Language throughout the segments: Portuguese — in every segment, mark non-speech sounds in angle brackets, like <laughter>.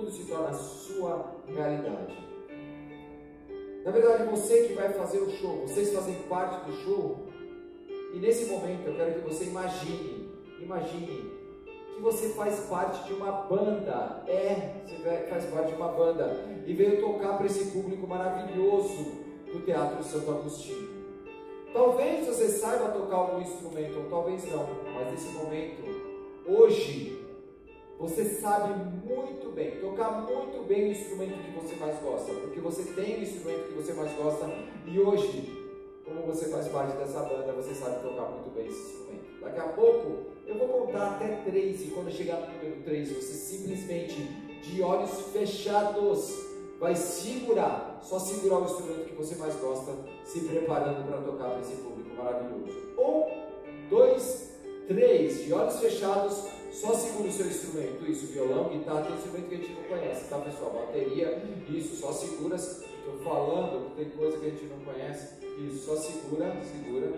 tudo se torna sua realidade. Na verdade, você que vai fazer o show, vocês fazem parte do show, e nesse momento eu quero que você imagine, imagine que você faz parte de uma banda. É, você faz parte de uma banda e veio tocar para esse público maravilhoso do Teatro Santo Agostinho. Talvez você saiba tocar algum instrumento, ou talvez não, mas nesse momento, hoje, você sabe muito bem, tocar muito bem o instrumento que você mais gosta, porque você tem o instrumento que você mais gosta e hoje como você faz parte dessa banda, você sabe tocar muito bem esse instrumento. Daqui a pouco eu vou contar até três, e quando chegar no número três, você simplesmente, de olhos fechados, vai segurar, só segurar o instrumento que você mais gosta, se preparando para tocar para esse público maravilhoso. Um, dois, três, de olhos fechados, só segura o seu instrumento. Isso, violão, guitarra, tem instrumento que a gente não conhece, tá pessoal? Bateria, isso, só segura. Estou falando, tem coisa que a gente não conhece. Isso, só segura, segura.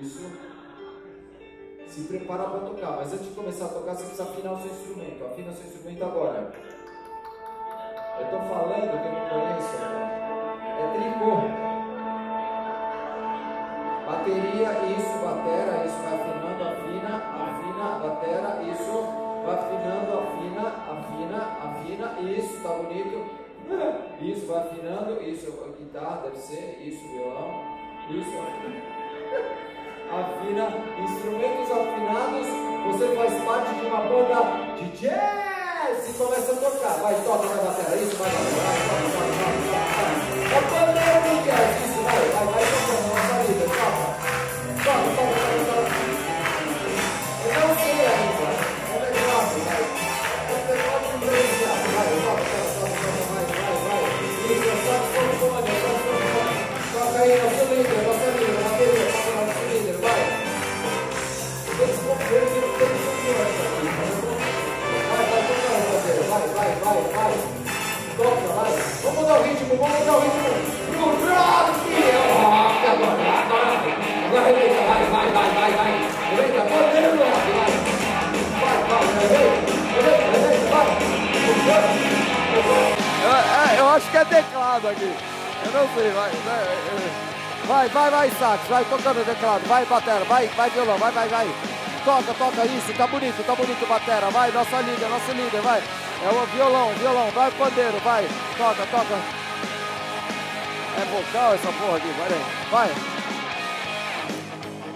Isso. Se prepara para tocar. Mas antes de começar a tocar, você precisa afinar o seu instrumento. Afina o seu instrumento agora. Eu estou falando que eu não conheço. É tricô. Bateria, isso, batera, isso, vai afinando, afina, afina, batera, isso, vai afinando, afina, afina, afina, isso, tá bonito. <laughs> Isso, vai afinando. Isso, guitarra deve ser. Isso, violão. Isso, <laughs> afina. Instrumentos afinados. Você faz parte de uma banda de jazz e começa a tocar. Vai, toca na bateria. Isso, vai, vai, vai, vai, vai, vai, vai. É bandeira de jazz. Isso, vai, vai, acho que é teclado aqui. Eu não sei, vai. Vai, vai, vai, sax, vai tocando teclado, vai, batera, vai, vai, violão, vai, vai, vai. Toca, toca isso, tá bonito, tá bonito, batera, vai, nossa líder, nosso líder, vai. É o violão, violão, vai, pandeiro, vai, toca, toca. É vocal essa porra aqui, vai, vai.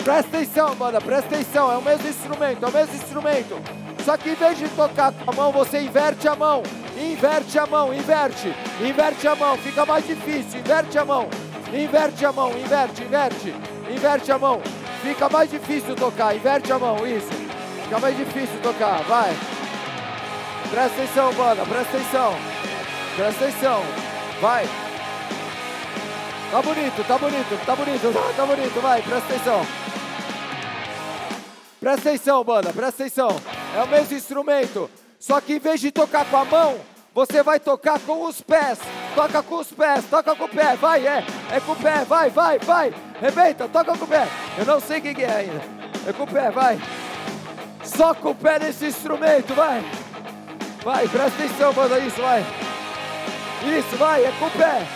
Presta atenção, banda, presta atenção, é o mesmo instrumento, é o mesmo instrumento. Só que em vez de tocar com a mão, você inverte a mão. Inverte a mão, inverte. Inverte a mão, fica mais difícil. Inverte a mão. Inverte a mão, inverte, inverte. Inverte a mão. Fica mais difícil tocar. Inverte a mão, isso. Fica mais difícil tocar, vai. Presta atenção, banda, presta atenção. Presta atenção. Vai. Tá bonito, tá bonito, tá bonito, tá bonito, vai, presta atenção. Presta atenção, banda, presta atenção. É o mesmo instrumento. Só que em vez de tocar com a mão, você vai tocar com os pés. Toca com os pés, toca com o pé, vai, é. É com o pé, vai, vai, vai. Rebenta, toca com o pé. Eu não sei o que, é ainda. É com o pé, vai. Só com o pé nesse instrumento, vai. Vai, presta atenção, manda isso, vai. Isso, vai, é com o pé.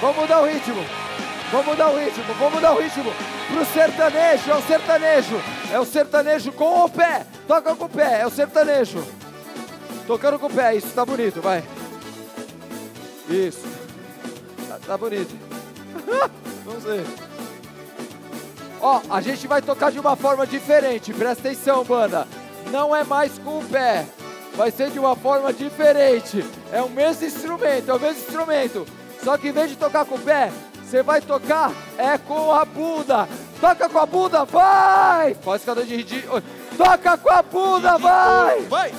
Vamos mudar o ritmo. Vamos mudar o ritmo, vamos mudar o ritmo. Pro sertanejo, é o sertanejo. É o sertanejo com o pé. Toca com o pé, é o sertanejo. Tocando com o pé, isso tá bonito, vai. Isso. Tá, tá bonito. <laughs> Não sei. Ó, a gente vai tocar de uma forma diferente. Presta atenção, banda. Não é mais com o pé. Vai ser de uma forma diferente. É o mesmo instrumento, é o mesmo instrumento. Só que em vez de tocar com o pé, você vai tocar é com a bunda. Toca com a bunda, vai! Faz cada de Toca com a bunda, vai! Vai!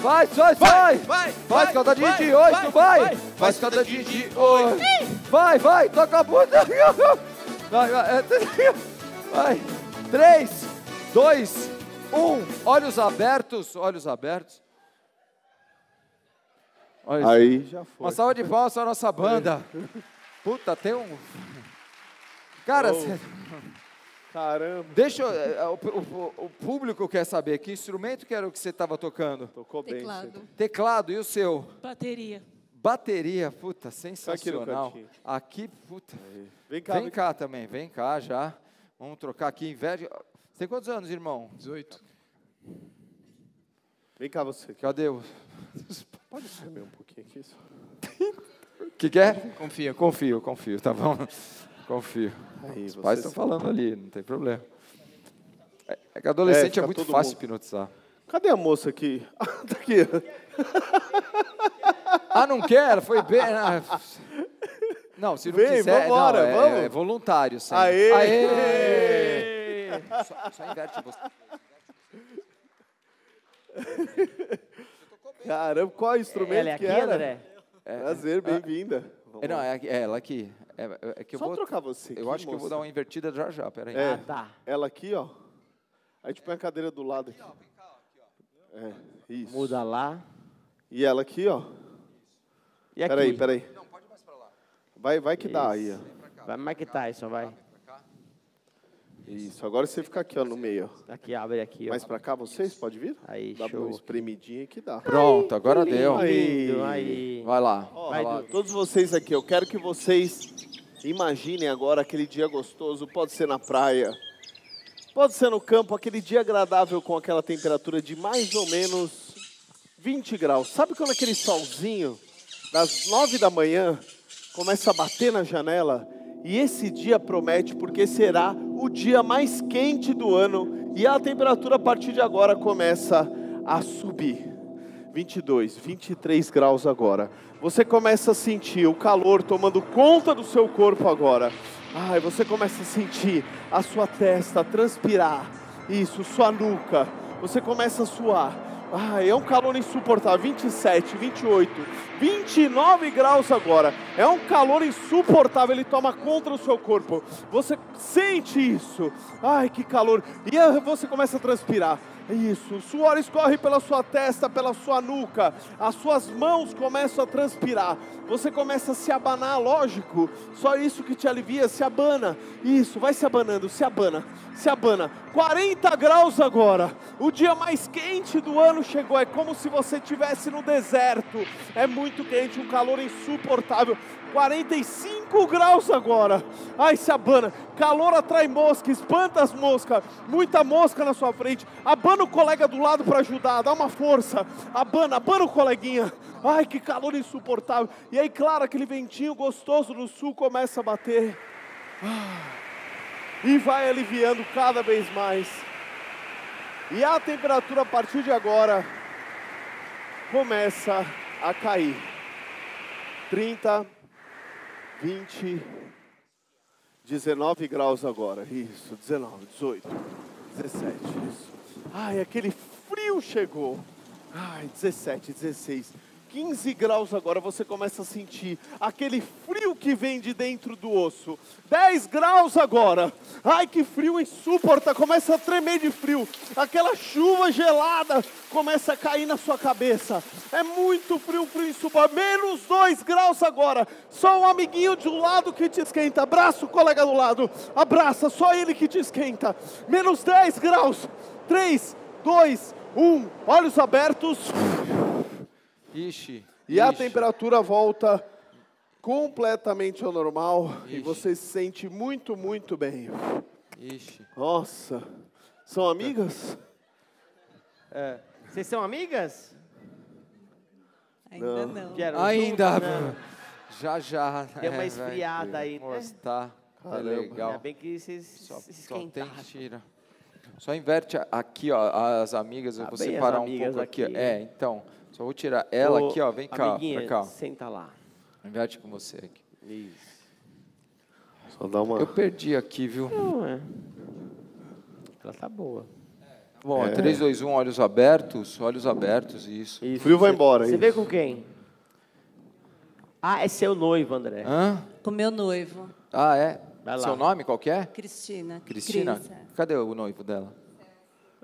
Vai, vai, vai! Vai! Faz cada dia de oito, vai! Faz cada dia de oito! Vai, vai, toca a bunda! <laughs> Vai, vai! <laughs> Vai! Três, dois, um. Olhos abertos, olhos abertos. Olha Aí já foi. Uma salva de palmas para a nossa banda. Puta, tem um. Cara, oh. cê... Caramba. Deixa eu, é, o, o- o público quer saber que instrumento que era o que você estava tocando? Tocou bem. Teclado. Teclado e o seu? Bateria. Bateria, puta, aqui sensacional. cantinho. Aqui, puta. Vem cá, Vem vem cá também, vem cá já. Vamos trocar aqui inveja. Você tem quantos anos, irmão? 18. Vem cá você. Cadê o. <laughs> Pode subir um pouquinho aqui só. O que, que é? Confia. Confio, confio, tá bom? Confio. Aí, Os pais estão falando ali, não tem problema. É, é que adolescente é, fica muito fácil mundo- hipnotizar. Cadê a moça aqui? Ah, <laughs> tá aqui. Ah, não quer? Foi bem. ah, Não, se não Vem, quiser, vambora, não, é, vamos. é voluntário sempre. Aê! Aê! Só, só inverte você. Caramba, qual instrumento Ela é que aqui, era? André? Prazer, bem-vinda. É, não, lá. é, aqui- é ela aqui. É, é- é que eu Só vou. trocar você Eu aqui, acho que eu vou moça. dar uma invertida já já, peraí. É. Ah, tá. Ela aqui, ó. Aí a gente põe a cadeira do lado aqui. É, isso. Muda lá. E ela aqui, ó. E aqui? Peraí, peraí. Vai, vai que dá aí, ó. Vai Mike Tyson, vai. Isso, agora você fica aqui, ó, no meio. ó. Aqui, abre aqui, ó. Mais pra cá, vocês? Pode vir? Aí, Dá show. uma espremidinha que dá. Pronto, agora deu. Aí. Aí. Vai lá. Vai, Ó, Du. todos vocês aqui, eu quero que vocês imaginem agora aquele dia gostoso. Pode ser na praia, pode ser no campo, aquele dia agradável com aquela temperatura de mais ou menos 20 graus. Sabe quando aquele solzinho das 9 da manhã começa a bater na janela? E esse dia promete porque será o dia mais quente do ano e a temperatura a partir de agora começa a subir. 22, 23 graus agora. Você começa a sentir o calor tomando conta do seu corpo agora. Ai, você começa a sentir a sua testa transpirar. Isso, sua nuca. Você começa a suar. Ai, é um calor insuportável. 27, 28, 29 graus agora. É um calor insuportável. Ele toma conta do seu corpo. Você sente isso. Ai, que calor. E você começa a transpirar. Isso, o suor escorre pela sua testa, pela sua nuca, as suas mãos começam a transpirar, você começa a se abanar, lógico, só isso que te alivia, se abana, isso, vai se abanando, se abana, se abana, 40 graus agora, o dia mais quente do ano chegou, é como se você estivesse no deserto, é muito quente, um calor insuportável, 45 graus agora. Ai, se abana. Calor atrai mosca, espanta as moscas. Muita mosca na sua frente. Abana o colega do lado para ajudar, dá uma força. Abana, abana o coleguinha. Ai, que calor insuportável. E aí, claro, aquele ventinho gostoso do sul começa a bater. Ah, E vai aliviando cada vez mais. E a temperatura a partir de agora começa a cair. 30, 20, 19 graus agora. Isso, 19, 18, 17. Isso. Ai, aquele frio chegou. Ai, 17, 16. 15 graus agora você começa a sentir aquele frio que vem de dentro do osso. 10 graus agora. Ai, que frio insuportável. Começa a tremer de frio. Aquela chuva gelada começa a cair na sua cabeça. É muito frio, frio insuportável. Menos 2 graus agora. Só um amiguinho de um lado que te esquenta. Abraça o colega do lado. Abraça, só ele que te esquenta. Menos 10 graus. 3, 2, 1. Olhos abertos. Ixi. E a ixi. temperatura volta completamente ao normal e Ixi. você se sente muito, muito bem. Ixi. Nossa, são amigas? Vocês são amigas? Ainda não. Vieram Ainda. juntas, né? Já, já. Deu uma É, esfriada aí, né? Mostrar. É Caramba. legal. Ainda bem que vocês Só, se só tem esquentaram. tira. Só inverte a- aqui, ó, as amigas. Eu Ah, vou bem as separar um pouco aqui. aqui. É, então. Só vou tirar ela Ô, aqui, ó. Vem cá, pra cá. Senta lá. Inverte com você aqui. Isso. Só dá uma. Eu perdi aqui, viu? Não, é. Ela tá boa. Bom, 3, 2, 1, olhos abertos. Olhos abertos, isso. Isso. Frio vai Você- embora, Você isso. veio com quem? Ah, é seu noivo, André. Hã? Com meu noivo, Ah, é? Vai lá. Seu nome qual que é? Cristina. Cristina? Cris, é. Cadê o noivo dela?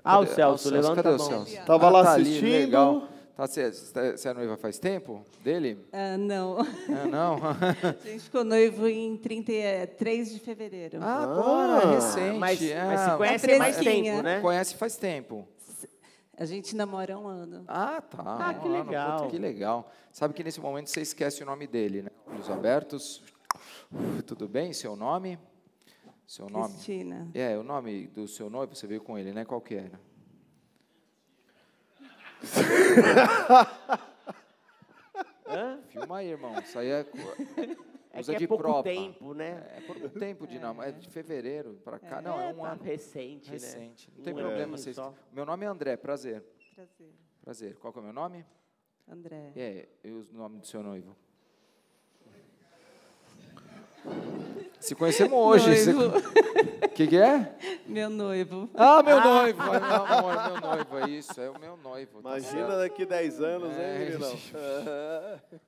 Ah, o Cadê- Celso, levanta cadê a o mão. Celso? Tava lá tá ali, assistindo. legal. Tá, você, você é noiva faz tempo dele? Ah, não. É, não? <laughs> A gente ficou noivo em 33 de fevereiro. Ah, agora, Ah, recente. Mas, é. mas se conhece É há mais fresquinha. tempo, né? Conhece faz tempo. A gente namora há um ano. Ah, tá. Ah, que ano, legal. puta, que legal. Sabe que nesse momento você esquece o nome dele, né? Olhos abertos. Tudo bem? Seu nome? Seu nome? Cristina. É, o nome do seu noivo, você veio com ele, né? Qual que era? Filma aí, irmão. Isso aí é, É usa que é de pouco prova. tempo, né? É por um tempo de namoro. É de fevereiro para cá. Não, é um tá ano. recente, né? Recente. Não tem Um problema. Vocês... só. Meu nome é André, prazer. Prazer. Prazer. Qual que é o meu nome? André. É, e o nome do seu noivo? Se conhecemos hoje. O <laughs> que, que é? Meu noivo. Ah, meu noivo. Ai, meu amor, meu noivo. É isso, é o meu noivo. tá Imagina certo. daqui 10 anos, É, hein, meninão? <laughs>